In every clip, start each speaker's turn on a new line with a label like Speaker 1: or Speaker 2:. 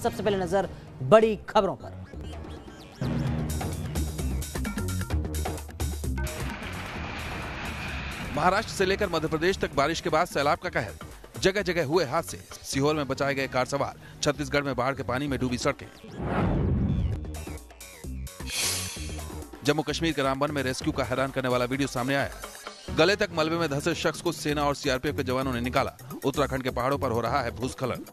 Speaker 1: सबसे पहले नज़र बड़ी खबरों पर।
Speaker 2: महाराष्ट्र से लेकर मध्य प्रदेश तक बारिश के बाद सैलाब का कहर। जगह जगह हुए हादसे। सीहोर में बचाए गए कार सवार। छत्तीसगढ़ में बाढ़ के पानी में डूबी सड़कें। जम्मू कश्मीर के रामबन में रेस्क्यू का हैरान करने वाला वीडियो सामने आया। गले तक मलबे में धंसे शख्स को सेना और सीआरपीएफ के जवानों ने निकाला। उत्तराखंड के पहाड़ों पर हो रहा है भूस्खलन।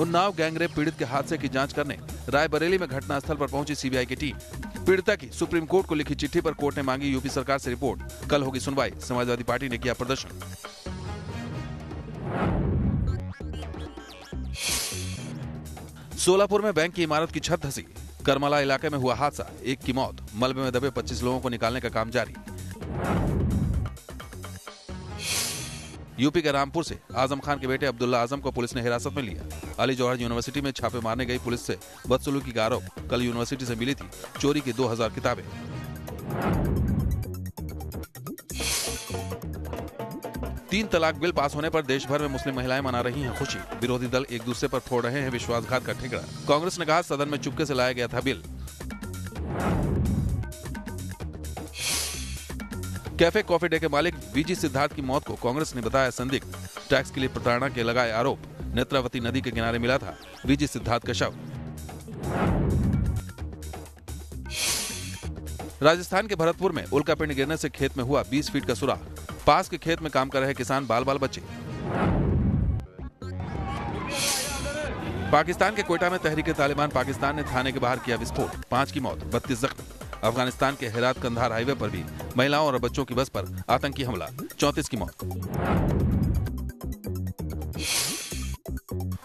Speaker 2: उन्नाव गैंगरेप पीड़ित के हादसे की जाँच करने रायबरेली में घटनास्थल पर पहुँची सीबीआई की टीम। पीड़िता की सुप्रीम कोर्ट को लिखी चिट्ठी पर कोर्ट ने मांगी यूपी सरकार से रिपोर्ट। कल होगी सुनवाई, समाजवादी पार्टी ने किया प्रदर्शन। सोलापुर में बैंक की इमारत की छत धसी। करमला इलाके में हुआ हादसा, एक की मौत। मलबे में दबे 25 लोगों को निकालने का काम जारी। यूपी के रामपुर से आज़म खान के बेटे अब्दुल्ला आज़म को पुलिस ने हिरासत में लिया। अली जौहर यूनिवर्सिटी में छापे मारने गई पुलिस से बदसलूकी का आरोप कल यूनिवर्सिटी से मिली थी चोरी की 2000 किताबें। तीन तलाक बिल पास होने पर देश भर में मुस्लिम महिलाएँ मना रही हैं खुशी। विरोधी दल एक दूसरे पर फोड़ रहे हैं विश्वासघात का ठिकरा कांग्रेस ने कहा, सदन में चुपके से लाया गया था बिल। कैफ़े कॉफ़ी डे के मालिक वीजी सिद्धार्थ की मौत को कांग्रेस ने बताया संदिग्ध। टैक्स के लिए प्रताड़ना के लगाए आरोप। नेत्रावती नदी के किनारे मिला था वीजी सिद्धार्थ का शव। राजस्थान के भरतपुर में उल्कापिंड गिरने से खेत में हुआ 20 फीट का सुराख पास के खेत में काम कर रहे किसान बाल बाल बचे पाकिस्तान के कोयटा में तहरीके तालिबान पाकिस्तान ने थाने के बाहर किया विस्फोट। पाँच की मौत, बत्तीस जख्मी। अफ़गानिस्तान के हेरात कंधार हाईवे पर भी महिलाओं और बच्चों की बस पर आतंकी हमला, चौंतीस की मौत।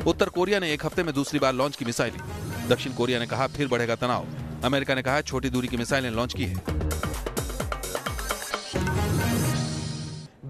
Speaker 2: उत्तर कोरिया ने एक हफ़्ते में दूसरी बार लॉन्च की मिसाइलें। दक्षिण कोरिया ने कहा, फिर बढ़ेगा तनाव। अमेरिका ने कहा, छोटी दूरी की मिसाइलें लॉन्च की है।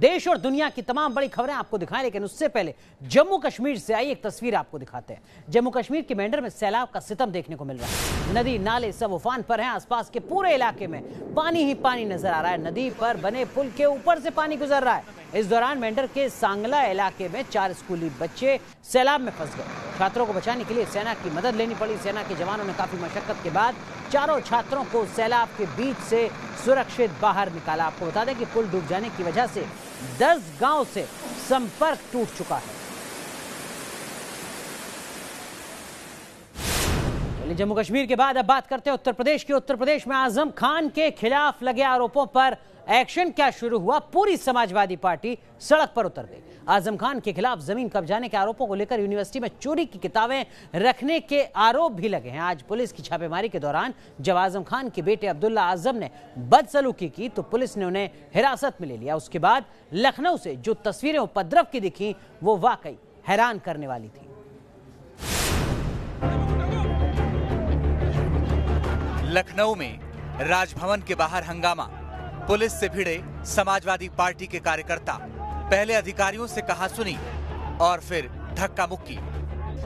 Speaker 1: देश और दुनिया की तमाम बड़ी खबरें आपको दिखाएँ, लेकिन उससे पहले जम्मू कश्मीर से आई एक तस्वीर आपको दिखाते हैं। जम्मू कश्मीर के मेंढर में सैलाब का सितम देखने को मिल रहा है। नदी, नाले सब उफान पर हैं। आसपास के पूरे इलाके में पानी ही पानी नज़र आ रहा है। नदी पर बने पुल के ऊपर से पानी गुजर रहा है। इस दौरान मेंढर के सांगला इलाके में चार स्कूली बच्चे सैलाब में फंस गए। छात्रों को बचाने के लिए सेना की मदद लेनी पड़ी। सेना के जवानों ने काफ़ी मशक्कत के बाद चारों छात्रों को सैलाब के बीच से सुरक्षित बाहर निकाला। आपको बता दें कि पुल डूब जाने की वजह से 10 गाँव से संपर्क टूट चुका है। जम्मू कश्मीर के बाद अब बात करते हैं उत्तर प्रदेश की। उत्तर प्रदेश में आज़म खान के खिलाफ लगे आरोपों पर एक्शन क्या शुरू हुआ? पूरी समाजवादी पार्टी सड़क पर उतर गई। आज़म खान के खिलाफ ज़मीन कब्जाने के आरोपों को लेकर यूनिवर्सिटी में चोरी की किताबें रखने के आरोप भी लगे हैं। आज पुलिस की छापेमारी के दौरान जब आज़म खान के बेटे अब्दुल्ला आज़म ने बदसलूकी की तो पुलिस ने उन्हें हिरासत में ले लिया। उसके बाद लखनऊ से जो तस्वीरें उपद्रव की दिखी, वो वाकई हैरान करने वाली थी।
Speaker 3: लखनऊ में राजभवन के बाहर हंगामा। पुलिस से भिड़े समाजवादी पार्टी के कार्यकर्ता। पहले अधिकारियों से कहा सुनी और फिर धक्का मुक्की।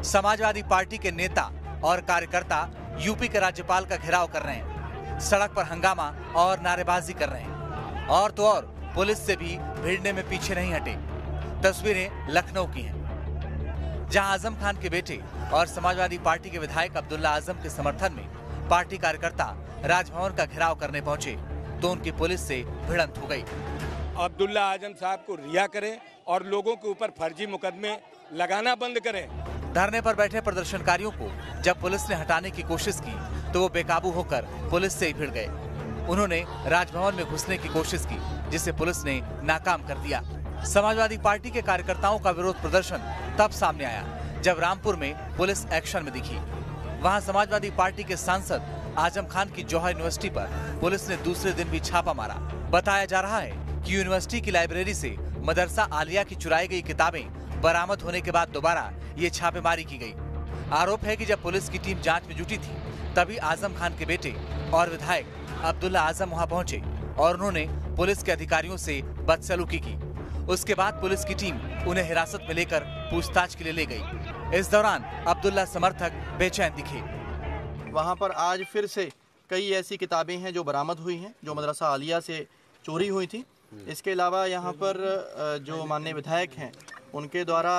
Speaker 3: समाजवादी पार्टी के नेता और कार्यकर्ता यूपी के राज्यपाल का घेराव कर रहे हैं। सड़क पर हंगामा और नारेबाजी कर रहे हैं। और तो और, पुलिस से भी भिड़ने में पीछे नहीं हटे। तस्वीरें लखनऊ की हैं। जहाँ आज़म खान के बेटे और समाजवादी पार्टी के विधायक अब्दुल्ला आज़म के समर्थन में पार्टी कार्यकर्ता राजभवन का घेराव करने पहुँचे। तो उनकी पुलिस से भिड़ंत हो गई।
Speaker 4: अब्दुल्ला आज़म साहब को रिहा करें और लोगों के ऊपर फर्जी मुकदमे लगाना बंद करें।
Speaker 3: धरने पर बैठे प्रदर्शनकारियों को जब पुलिस ने हटाने की कोशिश की तो वो बेकाबू होकर पुलिस से ही भिड़ गए। उन्होंने राजभवन में घुसने की कोशिश की जिसे पुलिस ने नाकाम कर दिया। समाजवादी पार्टी के कार्यकर्ताओं का विरोध प्रदर्शन तब सामने आया जब रामपुर में पुलिस एक्शन में दिखी। वहाँ समाजवादी पार्टी के सांसद आज़म खान की जौहर यूनिवर्सिटी पर पुलिस ने दूसरे दिन भी छापा मारा। बताया जा रहा है कि यूनिवर्सिटी की लाइब्रेरी से मदरसा आलिया की चुराई गई किताबें बरामद होने के बाद दोबारा ये छापेमारी की गई। आरोप है कि जब पुलिस की टीम जाँच में जुटी थी, तभी आज़म खान के बेटे और विधायक अब्दुल्ला आज़म वहाँ पहुँचे और उन्होंने पुलिस के अधिकारियों से बदसलूकी की। उसके बाद पुलिस की टीम उन्हें हिरासत में लेकर पूछताछ के लिए ले गई। इस दौरान अब्दुल्ला समर्थक बेचैन दिखे।
Speaker 5: वहाँ पर आज फिर से कई ऐसी किताबें हैं जो बरामद हुई हैं, जो मदरसा आलिया से चोरी हुई थी। इसके अलावा यहाँ पर जो माननीय विधायक हैं, उनके द्वारा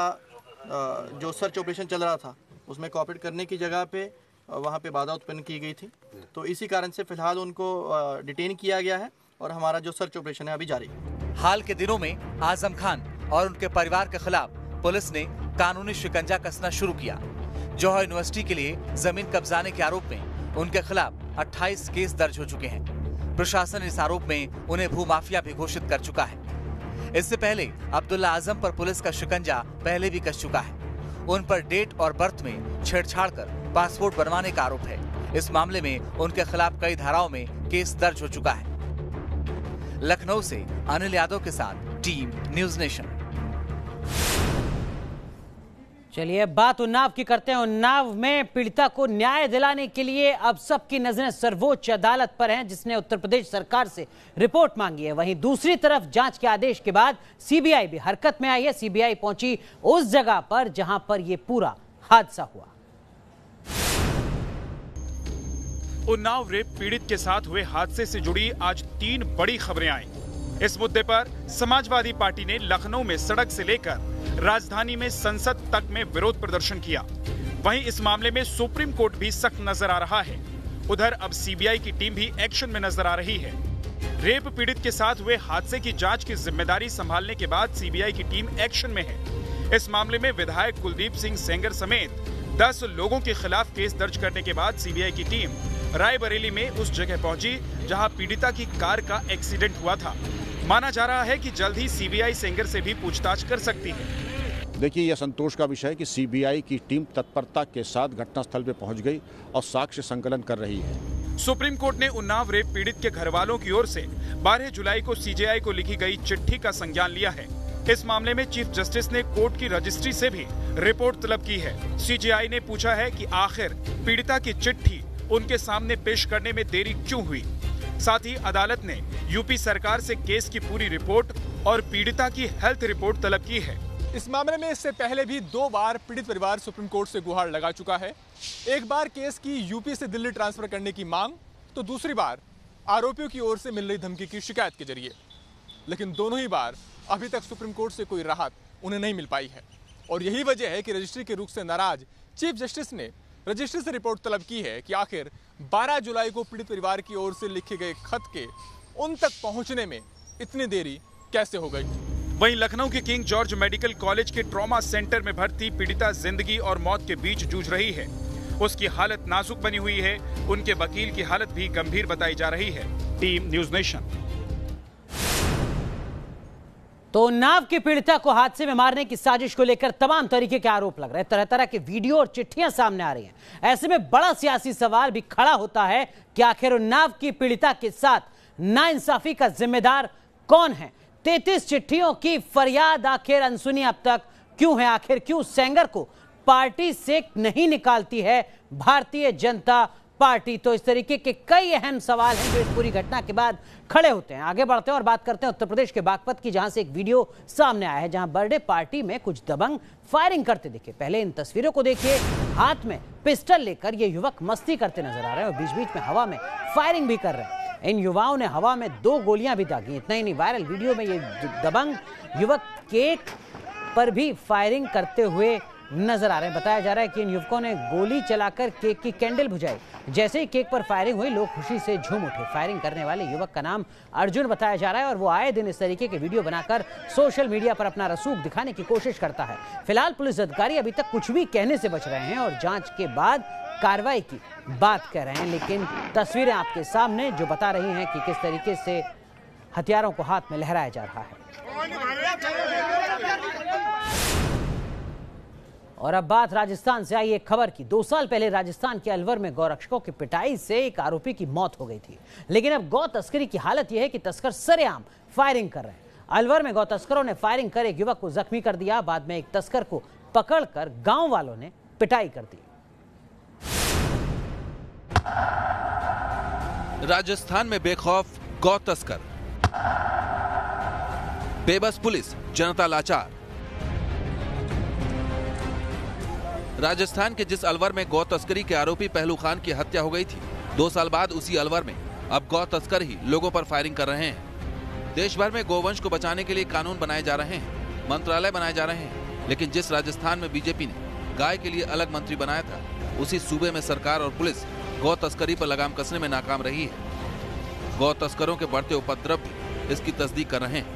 Speaker 5: जो सर्च ऑपरेशन चल रहा था, उसमें कॉपरेट करने की जगह पे वहाँ पे बाधा उत्पन्न की गई थी। तो इसी कारण से फ़िलहाल उनको डिटेन किया गया है और हमारा जो सर्च ऑपरेशन है अभी जारी
Speaker 3: हाल के दिनों में आज़म खान और उनके परिवार के खिलाफ पुलिस ने कानूनी शिकंजा कसना शुरू किया। जौहर यूनिवर्सिटी के लिए ज़मीन कब्जाने के आरोप में उनके खिलाफ 28 केस दर्ज हो चुके हैं। प्रशासन इस आरोप में उन्हें भूमाफिया भी घोषित कर चुका है। इससे पहले अब्दुल्ला आज़म पर पुलिस का शिकंजा पहले भी कस चुका है। उन पर डेट और बर्थ में छेड़छाड़ कर पासपोर्ट बनवाने का आरोप है। इस मामले में उनके खिलाफ कई धाराओं में केस दर्ज हो चुका है। लखनऊ से अनिल यादव के साथ टीम न्यूज़ नेशन।
Speaker 1: चलिए, बात उन्नाव की करते हैं। उन्नाव में पीड़िता को न्याय दिलाने के लिए अब सबकी नज़रें सर्वोच्च अदालत पर हैं, जिसने उत्तर प्रदेश सरकार से रिपोर्ट मांगी है। वहीं दूसरी तरफ़ जाँच के आदेश के बाद सीबीआई भी हरकत में आई है। सीबीआई पहुँची उस जगह पर जहाँ पर यह पूरा हादसा हुआ।
Speaker 6: उन्नाव रेप पीड़ित के साथ हुए हादसे से जुड़ी आज तीन बड़ी खबरें आई। इस मुद्दे पर समाजवादी पार्टी ने लखनऊ में सड़क से लेकर राजधानी में संसद तक में विरोध प्रदर्शन किया। वहीं इस मामले में सुप्रीम कोर्ट भी सख्त नज़र आ रहा है। उधर अब सीबीआई की टीम भी एक्शन में नज़र आ रही है। रेप पीड़ित के साथ हुए हादसे की जाँच की ज़िम्मेदारी संभालने के बाद सीबीआई की टीम एक्शन में है। इस मामले में विधायक कुलदीप सिंह सेंगर समेत 10 लोगों के खिलाफ केस दर्ज करने के बाद सीबीआई की टीम रायबरेली में उस जगह पहुँची, जहाँ पीड़िता की कार का एक्सीडेंट हुआ था। माना जा रहा है कि जल्द ही सीबीआई सेंगर से भी पूछताछ कर सकती है।
Speaker 7: देखिए, यह संतोष का विषय है कि सीबीआई की टीम तत्परता के साथ घटनास्थल पर पहुँच गई और साक्ष्य संकलन कर रही है।
Speaker 6: सुप्रीम कोर्ट ने उन्नाव रेप पीड़ित के घर वालों की ओर से 12 जुलाई को सीजेआई को लिखी गई चिट्ठी का संज्ञान लिया है। इस मामले में चीफ जस्टिस ने कोर्ट की रजिस्ट्री से भी रिपोर्ट तलब की है। सीजेआई ने पूछा है कि आखिर पीड़िता की चिट्ठी उनके सामने पेश करने में देरी क्यों हुई? साथ ही अदालत ने यूपी सरकार से केस की पूरी रिपोर्ट और पीड़िता की हेल्थ रिपोर्ट तलब की है।
Speaker 8: इस मामले में इससे पहले भी दो बार पीड़ित परिवार सुप्रीम कोर्ट से गुहार लगा चुका है। एक बार केस की यूपी से दिल्ली ट्रांसफ़र करने की मांग तो दूसरी बार आरोपियों की ओर से मिल रही धमकी की शिकायत के ज़रिए। लेकिन दोनों ही बार अभी तक सुप्रीम कोर्ट से कोई राहत उन्हें नहीं मिल पाई है। और यही वजह है कि रजिस्ट्री के रुख से नाराज़ चीफ जस्टिस ने रजिस्ट्री से रिपोर्ट तलब की है कि आखिर 12 जुलाई को पीड़ित परिवार की ओर से लिखे गए खत के उन तक पहुँचने में इतनी देरी कैसे हो गई?
Speaker 6: वहीं लखनऊ के किंग जॉर्ज मेडिकल कॉलेज के ट्रॉमा सेंटर में भर्ती पीड़िता ज़िंदगी और मौत के बीच जूझ रही है। उसकी हालत नाजुक बनी हुई है। उनके वकील की हालत भी गंभीर बताई जा रही है। Team news nation.
Speaker 1: तो उन्नाव की पीड़िता को हादसे में मारने की साजिश को लेकर तमाम तरीके के आरोप लग रहे हैं। तरह तरह के वीडियो और चिट्ठियाँ सामने आ रही हैं। ऐसे में बड़ा सियासी सवाल भी खड़ा होता है कि आखिर उन्नाव की पीड़िता के साथ नाइंसाफी का जिम्मेदार कौन है? तैतीस चिट्ठियों की फरियाद आखिर अनसुनी अब तक क्यों है? आखिर क्यों सेंगर को पार्टी से नहीं निकालती है भारतीय जनता पार्टी? तो इस तरीके के कई अहम सवाल हैं जो इस पूरी घटना के बाद खड़े होते हैं। आगे बढ़ते हैं और बात करते हैं उत्तर प्रदेश के बागपत की, जहाँ से एक वीडियो सामने आया है, जहाँ बर्थडे पार्टी में कुछ दबंग फायरिंग करते दिखे। पहले इन तस्वीरों को देखिए। हाथ में पिस्टल लेकर ये युवक मस्ती करते नज़र आ रहे हैं और बीच बीच में हवा में फायरिंग भी कर रहे हैं। इन युवाओं ने हवा में दो गोलियाँ भी दागी। इतना ही नहीं, वायरल वीडियो में ये दबंग युवक केक पर भी फायरिंग करते हुए नज़र आ रहे हैं। बताया जा रहा है कि इन युवकों ने गोली चलाकर केक की कैंडल बुझाई। जैसे ही केक पर फायरिंग हुई, लोग खुशी से झूम उठे। फायरिंग करने वाले युवक का नाम अर्जुन बताया जा रहा है और वो आए दिन इस तरीके के वीडियो बनाकर सोशल मीडिया पर अपना रसूख दिखाने की कोशिश करता है। फ़िलहाल पुलिस अधिकारी अभी तक कुछ भी कहने से बच रहे हैं और जाँच के बाद कार्रवाई की बात कर रहे हैं। लेकिन तस्वीरें आपके सामने जो बता रही हैं कि किस तरीके से हथियारों को हाथ में लहराया जा रहा है। और अब बात राजस्थान से। आई एक खबर की। दो साल पहले राजस्थान के अलवर में गौरक्षकों की पिटाई से एक आरोपी की मौत हो गई थी। लेकिन अब गौ तस्करी की हालत यह है कि तस्कर सरेआम फायरिंग कर रहे हैं। अलवर में गौ तस्करों ने फायरिंग कर एक युवक को जख्मी कर दिया। बाद में एक तस्कर को पकड़कर गाँव वालों ने पिटाई कर दी।
Speaker 2: राजस्थान में बेखौफ गौ तस्कर। बेबस पुलिस, जनता लाचार। राजस्थान के जिस अलवर में गौ तस्करी के आरोपी पहलू खान की हत्या हो गई थी, दो साल बाद उसी अलवर में अब गौ तस्कर ही लोगों पर फायरिंग कर रहे हैं। देश भर में गोवंश को बचाने के लिए कानून बनाए जा रहे हैं, मंत्रालय बनाए जा रहे हैं, लेकिन जिस राजस्थान में बीजेपी ने गाय के लिए अलग मंत्री बनाया था, उसी सूबे में सरकार और पुलिस गौ तस्करी पर लगाम कसने में नाकाम रही है। गौ तस्करों के बढ़ते उपद्रव भी इसकी तस्दीक कर रहे हैं।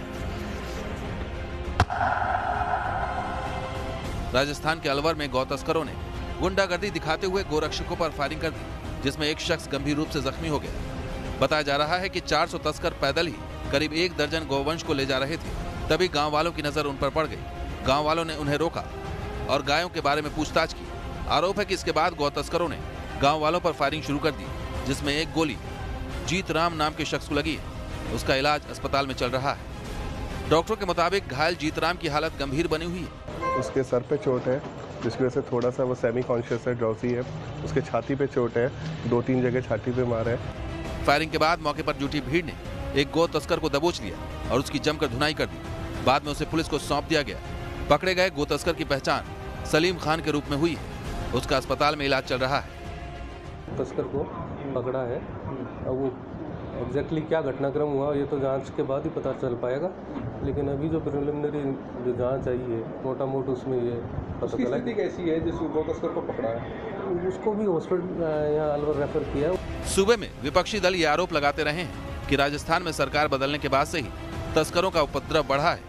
Speaker 2: राजस्थान के अलवर में गौ तस्करों ने गुंडागर्दी दिखाते हुए गोरक्षकों पर फायरिंग कर दी, जिसमें एक शख्स गंभीर रूप से जख्मी हो गया। बताया जा रहा है कि 400 तस्कर पैदल ही करीब एक दर्जन गौवंश को ले जा रहे थे, तभी गाँव वालों की नज़र उन पर पड़ गई। गाँव वालों ने उन्हें रोका और गायों के बारे में पूछताछ की। आरोप है कि इसके बाद गौ तस्करों ने गाँव वालों पर फायरिंग शुरू कर दी, जिसमें एक गोली, जीत राम नाम के शख्स को लगी है। उसका इलाज अस्पताल में चल रहा है। डॉक्टरों के मुताबिक घायल जीतराम की हालत गंभीर बनी हुई है।
Speaker 9: उसके सर पे चोट है जिसकी वजह से थोड़ा सा वो सेमी कॉन्शियस है ड्रॉसी है। उसके छाती पे चोट है दो तीन जगह छाती पे मार है।
Speaker 2: फायरिंग के बाद मौके पर जुटी भीड़ ने एक गौ तस्कर को दबोच लिया और उसकी जमकर धुनाई कर दी। बाद में उसे पुलिस को सौंप दिया गया। पकड़े गए गो तस्कर की पहचान सलीम खान के रूप में हुई है। उसका अस्पताल में इलाज चल रहा है।
Speaker 10: तस्कर को पकड़ा है अब वो एग्जैक्टली क्या घटनाक्रम हुआ ये तो जाँच के बाद ही पता चल पाएगा। लेकिन अभी जो प्रिलिमिनरी जो जाँच आई है मोटा मोटा उसमें ये पता चला
Speaker 11: कैसी है जिस तस्कर को पकड़ा है?
Speaker 10: उसको भी हॉस्पिटल यहाँ अलवर रेफर किया। है
Speaker 2: सूबे में विपक्षी दल ये आरोप लगाते रहे हैं कि राजस्थान में सरकार बदलने के बाद से ही तस्करों का उपद्रव बढ़ा है।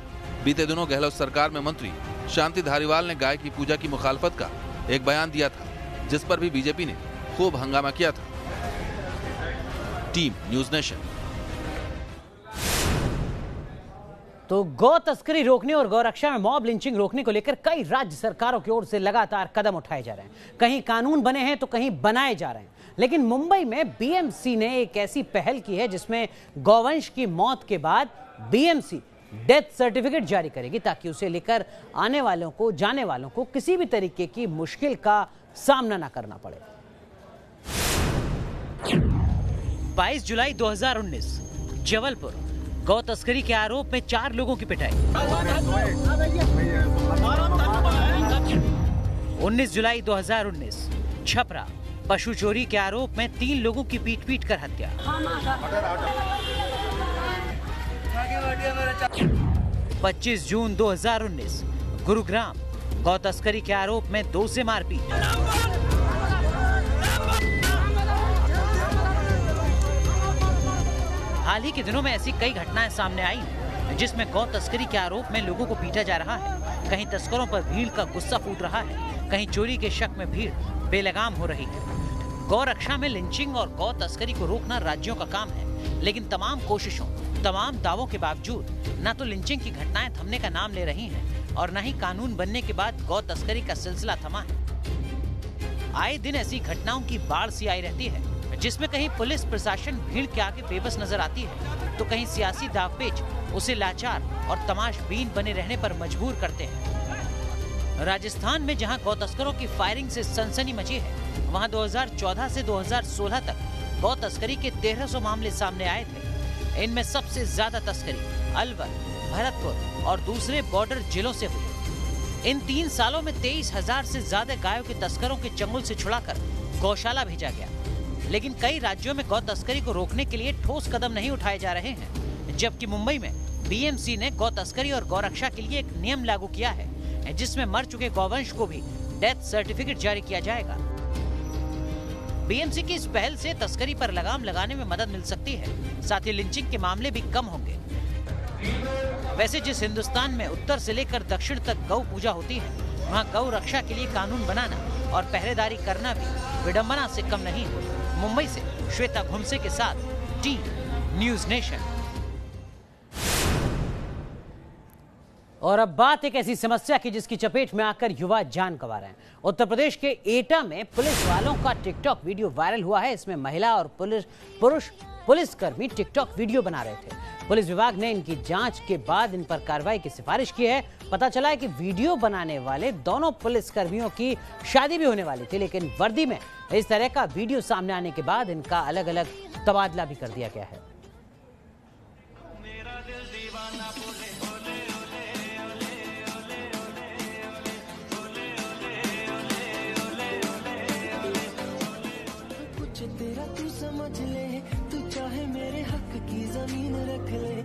Speaker 2: बीते दिनों गहलोत सरकार में मंत्री शांति धारीवाल ने गाय की पूजा की मुखालफत का एक बयान दिया था जिस पर भी बीजेपी ने खूब हंगामा किया था। Team, news nation.
Speaker 1: तो गौ तस्करी रोकने और गौरक्षा में मॉब लिंचिंग रोकने को लेकर कई राज्य सरकारों की ओर से लगातार कदम उठाए जा रहे हैं। कहीं कानून बने हैं तो कहीं बनाए जा रहे हैं। लेकिन मुंबई में बीएमसी ने एक ऐसी पहल की है जिसमें गौवंश की मौत के बाद बीएमसी डेथ सर्टिफिकेट जारी करेगी ताकि उसे लेकर आने वालों को, जाने वालों को किसी भी तरीके की मुश्किल का सामना ना करना पड़े। 22 जुलाई 2019 जबलपुर। गौ तस्करी के आरोप में चार लोगों की पिटाई। 19 जुलाई 2019 छपरा। पशु चोरी के आरोप में तीन लोगों की पीट पीट कर हत्या। 25 जून 2019 गुरुग्राम। गौ तस्करी के आरोप में दो से मारपीट। हाल ही के दिनों में ऐसी कई घटनाएँ सामने आई, जिसमें गौ तस्करी के आरोप में लोगों को पीटा जा रहा है। कहीं तस्करों पर भीड़ का गुस्सा फूट रहा है, कहीं चोरी के शक में भीड़, बेलगाम हो रही है। गौ रक्षा में लिंचिंग और गौ तस्करी को रोकना राज्यों का काम है, लेकिन तमाम कोशिशों, तमाम दावों के बावजूद, न तो लिंचिंग की घटनाएँ थमने का नाम ले रही हैं, और न ही कानून बनने के बाद गौ तस्करी का सिलसिला थमा है। आए दिन ऐसी घटनाओं की बाढ़ सी आई रहती है जिसमें कहीं पुलिस प्रशासन भीड़ के आगे बेबस नज़र आती है तो कहीं सियासी दावपेच उसे लाचार और तमाशबीन बने रहने पर मजबूर करते हैं। राजस्थान में जहाँ गौ तस्करों की फायरिंग से सनसनी मची है, वहाँ 2014 से 2016 तक गौ तस्करी के 1300 मामले सामने आए थे। इनमें सबसे ज़्यादा तस्करी अलवर, भरतपुर और दूसरे बॉर्डर जिलों से हुई। इन तीन सालों में तेईस हज़ार से ज़्यादा गायों के तस्करों के चंगुल से छुड़ाकर गौशाला भेजा गया। लेकिन कई राज्यों में गौ तस्करी को रोकने के लिए ठोस कदम नहीं उठाए जा रहे हैं। जबकि मुंबई में बीएमसी ने गौ तस्करी और गौरक्षा के लिए एक नियम लागू किया है, जिसमें मर चुके गौवंश को भी डेथ सर्टिफिकेट जारी किया जाएगा। बीएमसी की इस पहल से तस्करी पर लगाम लगाने में मदद मिल सकती है। साथ ही लिंचिंग के मामले भी कम होंगे। वैसे जिस हिंदुस्तान में उत्तर से लेकर दक्षिण तक गौ पूजा होती है, वहाँ गौ रक्षा के लिए कानून बनाना और पहरेदारी करना भी विडम्बना से कम नहीं है मुंबई से श्वेता घुमसे के साथ टी न्यूज़ नेशन और अब बात एक ऐसी समस्या की जिसकी चपेट में आकर युवा जान गंवा रहे हैं। उत्तर प्रदेश के एटा में पुलिस वालों का टिकटॉक वीडियो वायरल हुआ है। इसमें महिला और पुलिस, पुरुष, पुलिसकर्मी टिकटॉक वीडियो बना रहे थे। पुलिस विभाग ने इनकी जाँच के बाद इन पर कार्रवाई की सिफारिश की है। पता चला है कि वीडियो बनाने वाले दोनों पुलिसकर्मियों की शादी भी होने वाली थी, लेकिन वर्दी में इस तरह का वीडियो सामने आने के बाद इनका अलग अलग तबादला भी कर दिया गया है।
Speaker 12: तेरा तू समझ ले, तू चाहे मेरे हक की ज़मीन रख ले,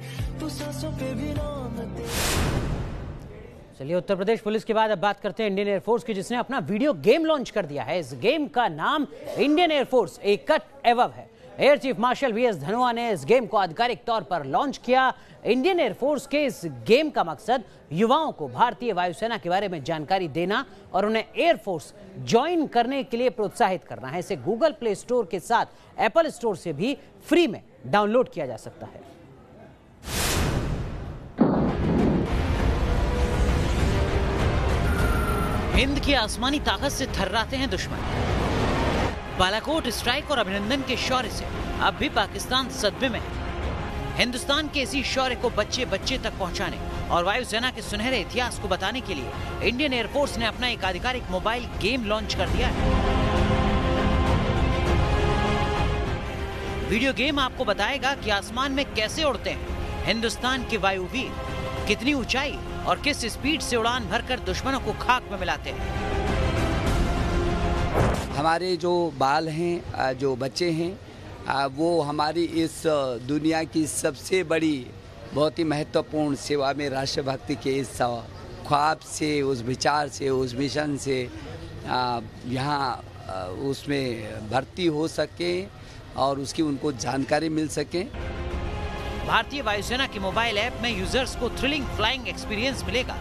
Speaker 12: तू सांसों पे भी नाम
Speaker 1: चलिए, उत्तर प्रदेश पुलिस के बाद अब बात करते हैं इंडियन एयरफोर्स की, जिसने अपना वीडियो गेम लॉन्च कर दिया है। इस गेम का नाम Indian air force a cut above है। Air chief marshal V S Dhanoa ने इस गेम को आधिकारिक तौर पर लॉन्च किया। इंडियन एयरफोर्स के इस गेम का मकसद युवाओं को भारतीय वायुसेना के बारे में जानकारी देना और उन्हें एयरफोर्स ज्वाइन करने के लिए प्रोत्साहित करना है। इसे गूगल प्ले स्टोर के साथ एप्पल स्टोर से भी फ्री में डाउनलोड किया जा सकता है। हिंद की आसमानी ताकत से थर्राते हैं दुश्मन। बालाकोट स्ट्राइक और अभिनंदन के शौर्य से अब भी पाकिस्तान सदमे में है। हिंदुस्तान के इसी शौर्य को बच्चे बच्चे तक पहुँचाने और वायुसेना के सुनहरे इतिहास को बताने के लिए इंडियन एयरफोर्स ने अपना एक आधिकारिक मोबाइल गेम लॉन्च कर दिया है। वीडियो गेम आपको बताएगा कि आसमान में कैसे उड़ते हैं। हिंदुस्तान के वायुवीर, कितनी ऊंचाई और किस स्पीड से उड़ान भरकर दुश्मनों को खाक में मिलाते हैं?
Speaker 13: हमारे जो बाल हैं जो बच्चे हैं वो हमारी इस दुनिया की सबसे बड़ी, बहुत ही महत्वपूर्ण सेवा में राष्ट्रभक्ति के इस ख्वाब से, उस विचार से, उस मिशन से यहाँ उसमें भर्ती हो सके और उसकी उनको जानकारी मिल सके।
Speaker 1: भारतीय वायुसेना के मोबाइल ऐप में यूज़र्स को थ्रिलिंग फ्लाइंग एक्सपीरियंस मिलेगा।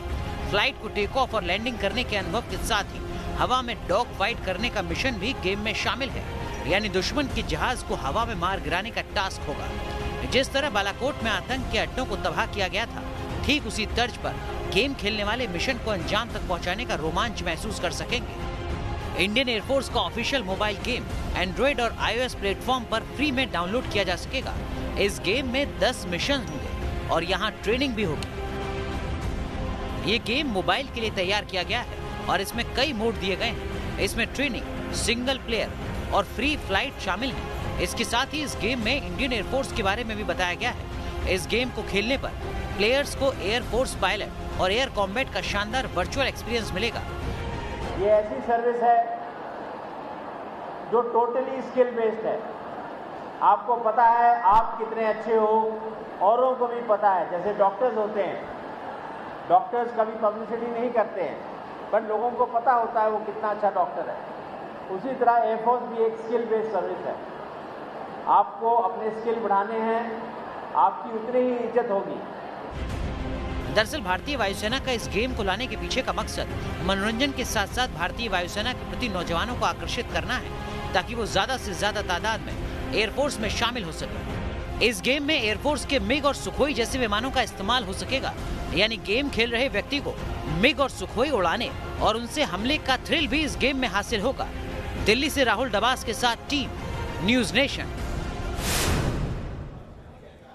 Speaker 1: फ़्लाइट को टेक ऑफ़ और लैंडिंग करने के अनुभव के साथ ही हवा में डॉग फाइट करने का मिशन भी गेम में शामिल है। यानी दुश्मन के जहाज़ को हवा में मार गिराने का टास्क होगा। जिस तरह बालाकोट में आतंक के अड्डों को तबाह किया गया था, ठीक उसी तर्ज पर गेम खेलने वाले मिशन को अंजाम तक पहुँचाने का रोमांच महसूस कर सकेंगे। इंडियन एयरफोर्स का ऑफिशियल मोबाइल गेम एंड्रॉइड और आईओएस प्लेटफॉर्म पर फ्री में डाउनलोड किया जा सकेगा। इस गेम में 10 मिशन होंगे और यहाँ ट्रेनिंग भी होगी। ये गेम मोबाइल के लिए तैयार किया गया है और इसमें कई मोड दिए गए हैं। इसमें ट्रेनिंग सिंगल प्लेयर और फ्री फ़्लाइट शामिल है। इसके साथ ही इस गेम में इंडियन एयरफोर्स के बारे में भी बताया गया है। इस गेम को खेलने पर प्लेयर्स को एयरफोर्स पायलट और एयर कॉम्बैट का शानदार वर्चुअल एक्सपीरियंस मिलेगा।
Speaker 14: ये ऐसी सर्विस है जो टोटली स्किल बेस्ड है। आपको पता है, आप कितने अच्छे हो, औरों को भी पता है। जैसे डॉक्टर्स होते हैं डॉक्टर्स कभी पब्लिसिटी नहीं करते हैं बट लोगों को पता होता है वो कितना अच्छा डॉक्टर है। उसी तरह एयरफोर्स भी एक स्किल बेस्ड सर्विस है। आपको अपने स्किल बढ़ाने हैं, आपकी उतनी ही इज़्ज़त होगी।
Speaker 1: दरअसल भारतीय वायुसेना का इस गेम को लाने के पीछे का मकसद मनोरंजन के साथ साथ भारतीय वायुसेना के प्रति नौजवानों को आकर्षित करना है, ताकि वो ज़्यादा से ज़्यादा तादाद में एयरफोर्स में शामिल हो सके। इस गेम में एयरफोर्स के मिग और सुखोई जैसे विमानों का इस्तेमाल हो सकेगा, यानी गेम खेल रहे व्यक्ति को मिग और सुखोई उड़ाने और उनसे हमले का थ्रिल भी इस गेम में हासिल होगा। दिल्ली से राहुल डबास के साथ टीम, न्यूज़ नेशन।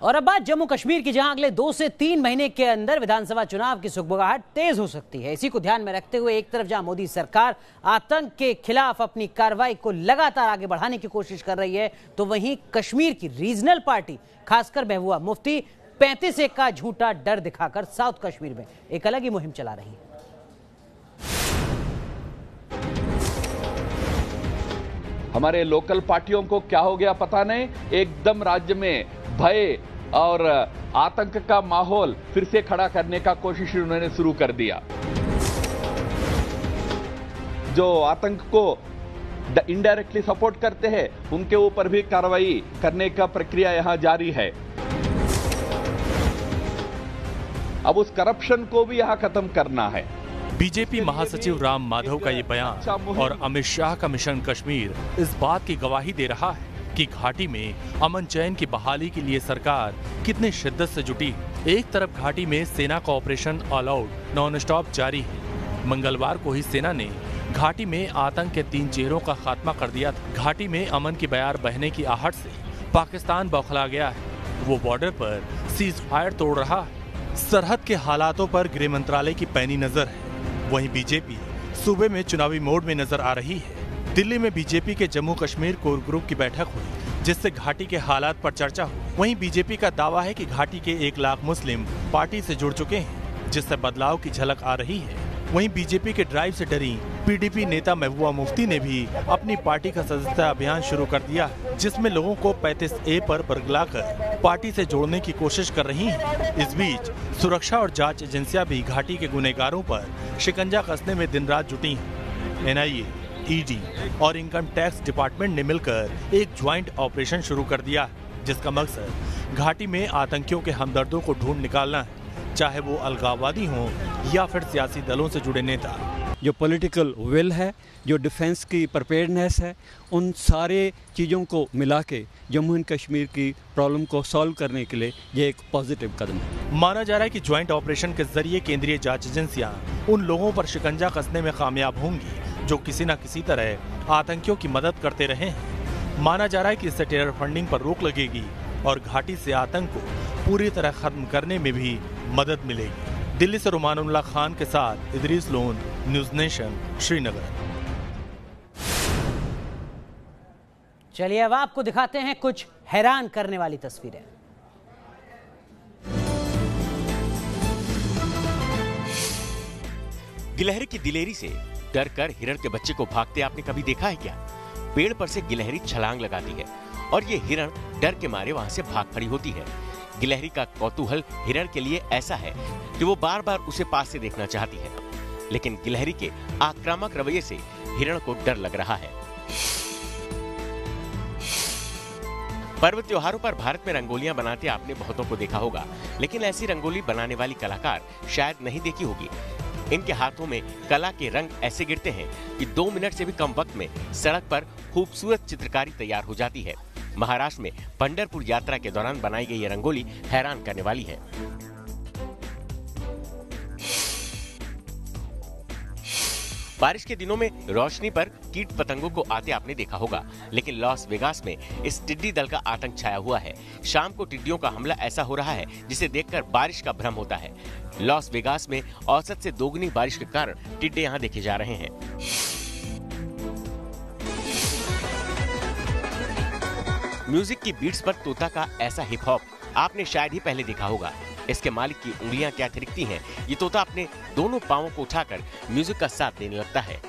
Speaker 1: और अब बात जम्मू कश्मीर की, जहाँ अगले दो से तीन महीने के अंदर विधानसभा चुनाव की सुखबगाहट तेज हो सकती है। इसी को ध्यान में रखते हुए एक तरफ़ जहाँ मोदी सरकार आतंक के खिलाफ अपनी कार्रवाई को लगातार आगे बढ़ाने की कोशिश कर रही है तो वहीं कश्मीर की रीजनल पार्टी, खासकर महबूबा मुफ्ती, पैंतीस एक का झूठा डर दिखाकर साउथ कश्मीर में एक अलग ही मुहिम चला रही है।
Speaker 15: हमारे लोकल पार्टियों को क्या हो गया पता नहीं? एकदम राज्य में भय और आतंक का माहौल फिर से खड़ा करने का कोशिश उन्होंने शुरू कर दिया। जो आतंक को इनडायरेक्टली सपोर्ट करते हैं उनके ऊपर भी कार्रवाई करने का प्रक्रिया यहाँ जारी है। अब उस करप्शन को भी यहाँ खत्म करना है।
Speaker 16: बीजेपी महासचिव राम माधव का ये बयान और अमित शाह का मिशन कश्मीर इस बात की गवाही दे रहा है। कि घाटी में अमन चैन की बहाली के लिए सरकार कितने शिद्दत से जुटी। एक तरफ़ घाटी में सेना का operation all out non stop जारी है। मंगलवार को ही सेना ने घाटी में आतंक के तीन चेहरों का खात्मा कर दिया था। घाटी में अमन की बयार बहने की आहट से पाकिस्तान बौखला गया है। वो बॉर्डर पर सीज फायर तोड़ रहा है। सरहद के हालातों पर गृह मंत्रालय की पैनी नज़र है। वहीं बीजेपी सूबे में चुनावी मोड में नज़र आ रही है। दिल्ली में बीजेपी के जम्मू कश्मीर कोर ग्रुप की बैठक हुई जिससे घाटी के हालात पर चर्चा हुई वहीं बीजेपी का दावा है कि घाटी के एक लाख मुस्लिम पार्टी से जुड़ चुके हैं जिससे बदलाव की झलक आ रही है वहीं बीजेपी के ड्राइव से डरी पीडीपी नेता महबूबा मुफ्ती ने भी अपनी पार्टी का सदस्यता अभियान शुरू कर दिया जिसमें लोगों को 35 ए पर बरगलाकर पार्टी से जोड़ने की कोशिश कर रही हैं। इस बीच सुरक्षा और जाँच एजेंसियाँ भी घाटी के गुनेगारों पर शिकंजा कसने में दिन रात जुटी हैं। एनआईए, ईडी और इनकम टैक्स डिपार्टमेंट ने मिलकर एक ज्वाइंट ऑपरेशन शुरू कर दिया जिसका मकसद घाटी में आतंकियों के हमदर्दों को ढूंढ निकालना है चाहे वो अलगाववादी हों या फिर सियासी दलों से जुड़े नेता।
Speaker 12: जो पॉलिटिकल विल है जो डिफेंस की प्रिपेयर्डनेस है उन सारे चीज़ों को मिला के जम्मू एंड कश्मीर की प्रॉब्लम को सॉल्व करने के लिए ये एक पॉजिटिव कदम है।
Speaker 16: माना जा रहा है कि ज्वाइंट ऑपरेशन के ज़रिए केंद्रीय जाँच एजेंसियाँ उन लोगों पर शिकंजा कसने में कामयाब होंगी जो किसी न किसी तरह आतंकियों की मदद करते रहे हैं। माना जा रहा है कि इससे टेरर फंडिंग पर रोक लगेगी और घाटी से आतंक को पूरी तरह खत्म करने में भी मदद मिलेगी। दिल्ली से रुमानुल्ला खान के साथ इदरीस लोन न्यूज़ नेशन श्रीनगर।
Speaker 1: चलिए अब आपको दिखाते हैं कुछ हैरान करने वाली तस्वीरें।
Speaker 17: गिलहरी की दिलेरी से डर कर हिरण के बच्चे को भागते आपने कभी देखा है क्या? पेड़ पर से गिलहरी छलांग लगाती है और ये हिरण डर के मारे वहाँ से भाग खड़ी होती है। गिलहरी का कौतूहल हिरण के लिए ऐसा है कि वो बार बार उसे पास से देखना चाहती है। लेकिन गिलहरी के आक्रामक रवैये से हिरण को डर लग रहा है। पर्व त्योहारों पर भारत में रंगोलियाँ बनाते आपने बहुतों को देखा होगा, लेकिन ऐसी रंगोली बनाने वाली कलाकार शायद नहीं देखी होगी। इनके हाथों में कला के रंग ऐसे गिरते हैं कि दो मिनट से भी कम वक्त में सड़क पर खूबसूरत चित्रकारी तैयार हो जाती है। महाराष्ट्र में पंडरपुर यात्रा के दौरान बनाई गई ये रंगोली हैरान करने वाली है। बारिश के दिनों में रोशनी पर कीट पतंगों को आते आपने देखा होगा, लेकिन लॉस वेगास में इस टिड्डी दल का आतंक छाया हुआ है। शाम को टिड्डियों का हमला ऐसा हो रहा है, जिसे देखकर बारिश का भ्रम होता है। लॉस वेगास में औसत से दोगुनी बारिश के कारण टिड्डे यहाँ देखे जा रहे हैं। म्यूज़िक की बीट्स पर तोता का ऐसा हिप हॉप आपने शायद ही पहले देखा होगा। इसके मालिक की उंगलियाँ क्या थिरकती हैं? ये तोता अपने दोनों पावों को उठाकर म्यूज़िक का साथ देने लगता है।